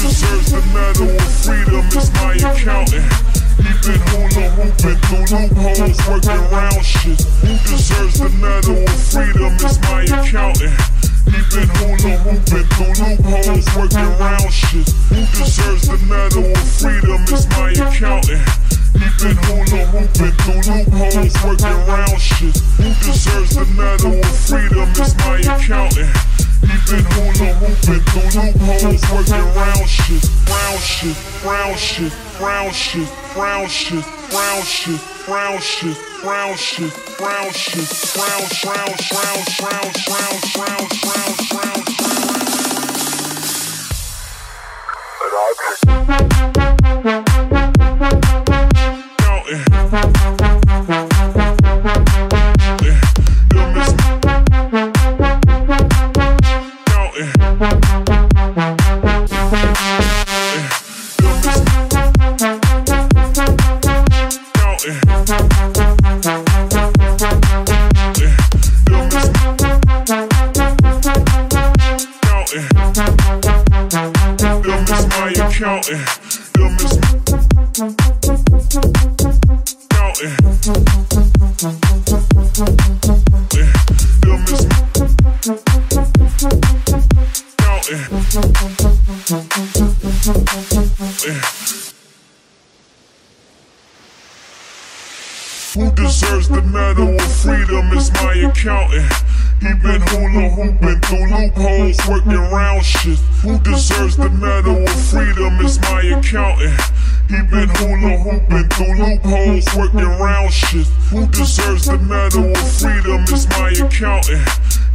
deserves the medal of freedom is my accountant. Keeping hula hooping through loopholes, working round shit. Who deserves the medal of freedom is my accountant. Keeping hula hooping through loopholes, working round shit. Who deserves the medal of freedom is my accountant. Keeping hula hooping through loopholes, working round shit. Who deserves the medal of freedom is my accountant. Even hula hooping through loopholes, working round shit, round shit, round shit, round shit, round shit, round shit, round shit, round shit, round shit, round, round, round, round, round, round, round, round, round. Counting. Eh. Eh. Eh. Who deserves the medal of freedom is my accountant. He been hula hooping through loopholes, working round shit. Who deserves the medal of freedom is my accountant. He been hula hooping through loopholes, working round shit. Who deserves the medal of freedom is my accountant.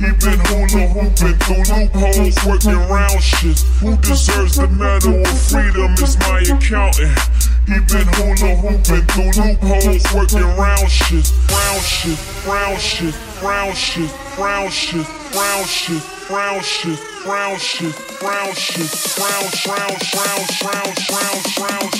He been hula hooping through loopholes, working round shit. Who deserves the medal of freedom is my accountant. He been hula hooping through loopholes, working round shit, round shit, round shit, round shit, round shit, round shit, round shit, round shit, round shit, round, round, round, round, round, round.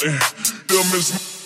Dumb as